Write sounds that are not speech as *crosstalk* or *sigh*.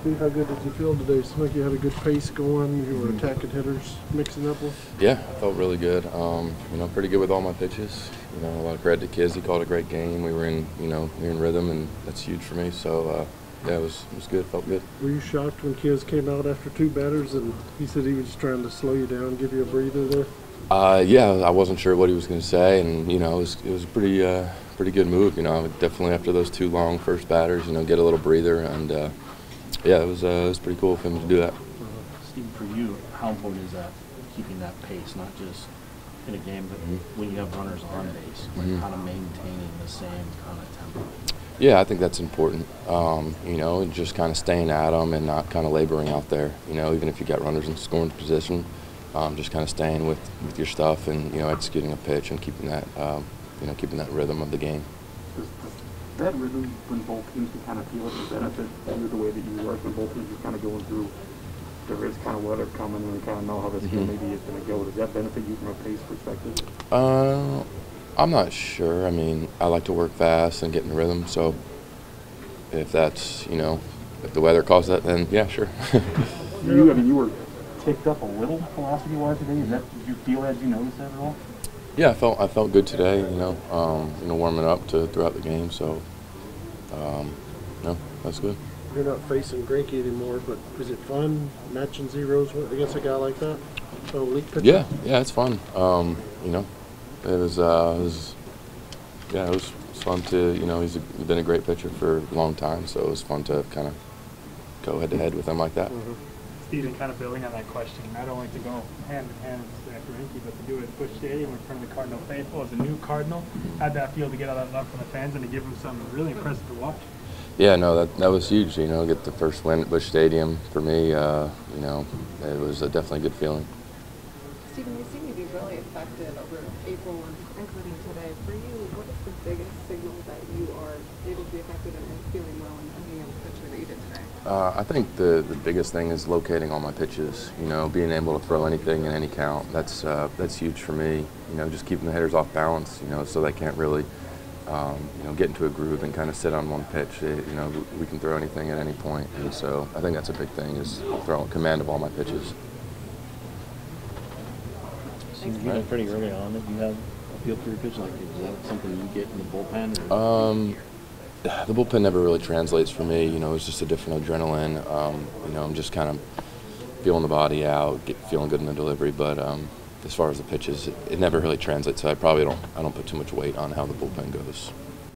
Steve, how good did you feel today? Seemed like you had a good pace going. You were attacking hitters, mixing up with. Yeah, I felt really good. Um, you know, pretty good with all my pitches. You know, a lot of credit to Kiz. He called a great game. We were in, you know, we were in rhythm, and that's huge for me. So, uh, yeah, it was it was good. Felt good. Were you shocked when Kiz came out after two batters and he said he was just trying to slow you down, give you a breather there? Uh, yeah, I wasn't sure what he was going to say, and you know, it was it was a pretty uh, pretty good move. You know, definitely after those two long first batters, you know, get a little breather, and uh, yeah, it was uh, it was pretty cool for him to do that. Steve, for you, how important is that keeping that pace, not just in a game, but Mm-hmm. when you have runners on base, like Mhm. kind of maintaining the same kind of tempo? Yeah, I think that's important. Um, you know, and just kind of staying at them and not kind of laboring out there. You know, even if you got runners in scoring position, um, just kind of staying with, with your stuff and you know executing a pitch and keeping that um, you know keeping that rhythm of the game. That rhythm when both teams can kind of feel it, that benefit you the way that you work when both teams are kind of going through, there is kind of weather coming and we kind of know how this game Mhm. maybe is going to go. Does that benefit you from a pace perspective? Uh, I'm not sure. I mean, I like to work fast and get in the rhythm. So if that's you know if the weather causes that, then yeah, sure. *laughs* You, I mean, you were ticked up a little velocity-wise today. Is that, did you feel that? Did you notice that at all? Yeah, I felt I felt good today. You know, um, you know, warming up to throughout the game. So um, no, that's good. You're not facing Greinke anymore, but is it fun matching zeros with- against a guy like that? Pitcher? Yeah, yeah, it's fun. Um, you know, it was, uh, it was, yeah, it was fun to, you know, he's, a, been a great pitcher for a long time, so it was fun to kind of go head to head with him like that. Mhm. Stephen, kind of building on that question, not only to go hand in hand with Zack Greinke, but to do it at Busch Stadium in front of the Cardinal faithful as a new Cardinal. How'd that feel to get all that love from the fans and to give them something really impressive to watch? Yeah, no, that that was huge. You know, get the first win at Busch Stadium for me. Uh, you know, it was a definitely good feeling. Stephen, you seem to be really affected over April and including today. For you, what is the biggest signal that you are able to be affected and feeling well and, and being able to pitch the way you did today? Uh, I think the, the biggest thing is locating all my pitches. You know, being able to throw anything in any count. That's uh, that's huge for me. You know, just keeping the hitters off balance. You know, so they can't really, um, you know, get into a groove and kind of sit on one pitch. They, you know, we can throw anything at any point. and so I think that's a big thing is throwing command of all my pitches. Seems even pretty early on that you have a feel for your pitch. Like, is that something you get in the bullpen? Or? Um, the bullpen never really translates for me. You know, it's just a different adrenaline. Um, you know, I'm just kind of feeling the body out, get, feeling good in the delivery. But um, as far as the pitches, it, it never really translates. So I probably don't. I don't put too much weight on how the bullpen goes.